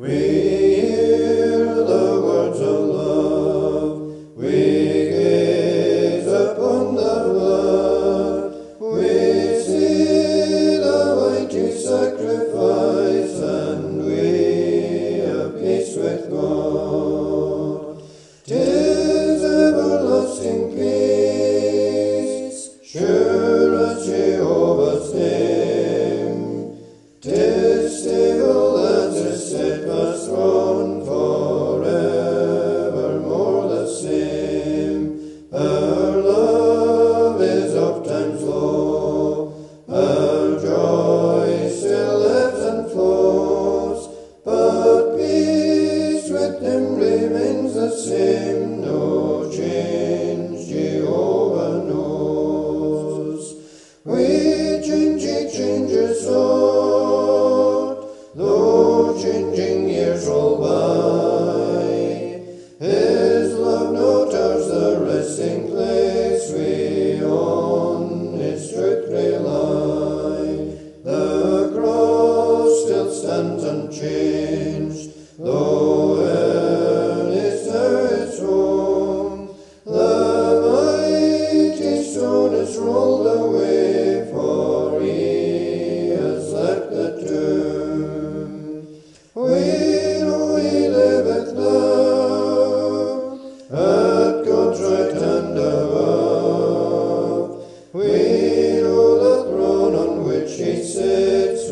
We hear the words of love. We gaze upon the blood. We see the mighty sacrifice, and we are peace with God. Tis everlasting peace. Sure The joy still lives and flows, but peace with him remains the same. lips